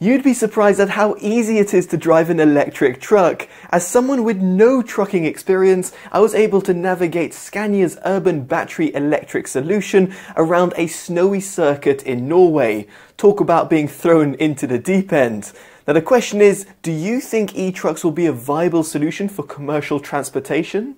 You'd be surprised at how easy it is to drive an electric truck. As someone with no trucking experience, I was able to navigate Scania's urban battery electric solution around a snowy circuit in Norway. Talk about being thrown into the deep end. Now the question is, do you think e-trucks will be a viable solution for commercial transportation?